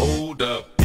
Hold up.